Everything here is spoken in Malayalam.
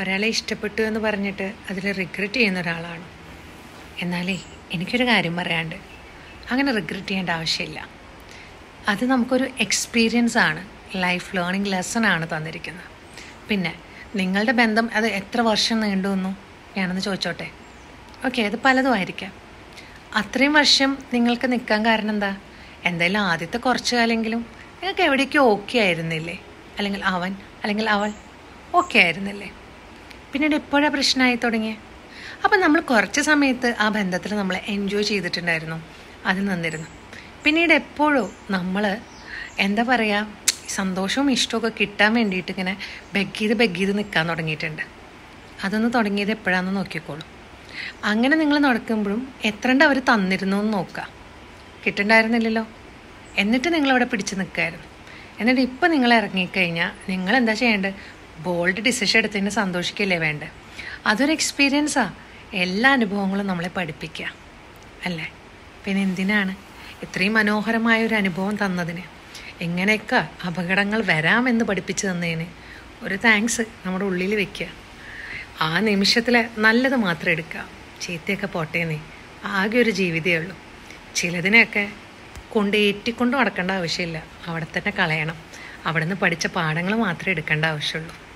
ഒരാളെ ഇഷ്ടപ്പെട്ടു എന്ന് പറഞ്ഞിട്ട് അതിൽ റിഗ്രറ്റ് ചെയ്യുന്ന ഒരാളാണ്. എന്നാലേ എനിക്കൊരു കാര്യം പറയാണ്ട് അങ്ങനെ റിഗ്രറ്റ് ചെയ്യേണ്ട ആവശ്യമില്ല. അത് നമുക്കൊരു എക്സ്പീരിയൻസ് ആണ്. ലൈഫ് ലേണിംഗ് ലെസൺ ആണ് തന്നിരിക്കുന്നത്. പിന്നെ നിങ്ങളുടെ ബന്ധം അത് എത്ര വർഷം നീണ്ടു വന്നു ഞാനൊന്ന് ചോദിച്ചോട്ടെ. ഓക്കെ അത് പലതും ആയിരിക്കാം. അത്രയും വർഷം നിങ്ങൾക്ക് നിൽക്കാൻ കാരണം എന്താ? എന്തായാലും ആദ്യത്തെ കുറച്ച് കാലെങ്കിലും നിങ്ങൾക്ക് എവിടെയൊക്കെ ഓക്കെ ആയിരുന്നില്ലേ? അല്ലെങ്കിൽ അവൻ അല്ലെങ്കിൽ അവൾ ഓക്കെ ആയിരുന്നില്ലേ? പിന്നീട് എപ്പോഴാണ് പ്രശ്നമായി തുടങ്ങിയ? അപ്പം നമ്മൾ കുറച്ച് സമയത്ത് ആ ബന്ധത്തിൽ നമ്മൾ എൻജോയ് ചെയ്തിട്ടുണ്ടായിരുന്നു. അത് നിന്നിരുന്നു. പിന്നീട് എപ്പോഴോ നമ്മൾ എന്താ പറയുക സന്തോഷവും ഇഷ്ടമൊക്കെ കിട്ടാൻ വേണ്ടിയിട്ട് ഇങ്ങനെ ബെഗ് ചെയ്ത് ബെഗ് ചെയ്ത് നിൽക്കാൻ തുടങ്ങിയിട്ടുണ്ട്. അതൊന്ന് തുടങ്ങിയത് എപ്പോഴാണെന്ന് നോക്കിക്കോളൂ. അങ്ങനെ നിങ്ങൾ നടക്കുമ്പോഴും എത്രണ്ട് അവർ തന്നിരുന്നു എന്ന് നോക്കുക. കിട്ടണ്ടായിരുന്നില്ലല്ലോ. എന്നിട്ട് നിങ്ങളവിടെ പിടിച്ച് നിൽക്കായിരുന്നു. എന്നിട്ട് ഇപ്പം നിങ്ങൾ ഇറങ്ങിക്കഴിഞ്ഞാൽ നിങ്ങൾ എന്താ ചെയ്യേണ്ടത്? ബോൾഡ് ഡിസിഷൻ എടുത്തതിന് സന്തോഷിക്കല്ലേ വേണ്ടത് അതൊരു എക്സ്പീരിയൻസാണ് എല്ലാ അനുഭവങ്ങളും നമ്മളെ പഠിപ്പിക്കുക. അല്ലേ? പിന്നെ എന്തിനാണ് ഇത്രയും മനോഹരമായ ഒരു അനുഭവം തന്നതിന്? എങ്ങനെയൊക്കെ അപകടങ്ങൾ വരാമെന്ന് പഠിപ്പിച്ചു തന്നതിന് ഒരു താങ്ക്സ് നമ്മുടെ ഉള്ളിൽ വെക്കുക. ആ നിമിഷത്തിൽ നല്ലത് മാത്രം എടുക്കുക. ചീത്തയൊക്കെ പോട്ടേന്നേ ആകെ ഒരു ജീവിതമേ ഉള്ളൂ. ചിലതിനെയൊക്കെ കൊണ്ട് ഏറ്റിക്കൊണ്ട് നടക്കേണ്ട ആവശ്യമില്ല. അവിടെ തന്നെ കളയണം. അവിടെ നിന്ന് പഠിച്ച പാഠങ്ങൾ മാത്രമേ എടുക്കേണ്ട ആവശ്യമുള്ളൂ.